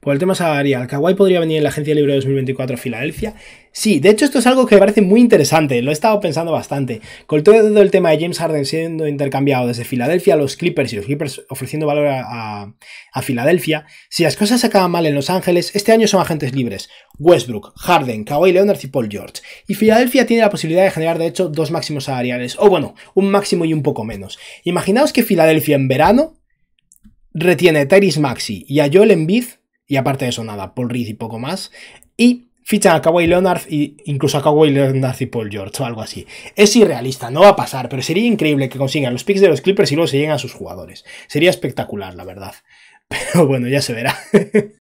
Por el tema salarial, ¿Kawhi podría venir en la agencia libre 2024 a Filadelfia? Sí, de hecho esto es algo que me parece muy interesante, lo he estado pensando bastante. Con todo el tema de James Harden siendo intercambiado desde Filadelfia a los Clippers y los Clippers ofreciendo valor a, a Filadelfia, si las cosas se acaban mal en Los Ángeles, este año son agentes libres. Westbrook, Harden, Kawhi Leonard y Paul George. Y Filadelfia tiene la posibilidad de generar de hecho dos máximos salariales, o bueno, un máximo y un poco menos. Imaginaos que Filadelfia en verano retiene a Tyrese Maxi y a Joel Embiid y aparte de eso, nada, Paul Reed y poco más. Y fichan a Kawhi Leonard e incluso a Kawhi Leonard y Paul George o algo así. Es irrealista, no va a pasar, pero sería increíble que consigan los picks de los Clippers y luego se lleguen a sus jugadores. Sería espectacular, la verdad. Pero bueno, ya se verá.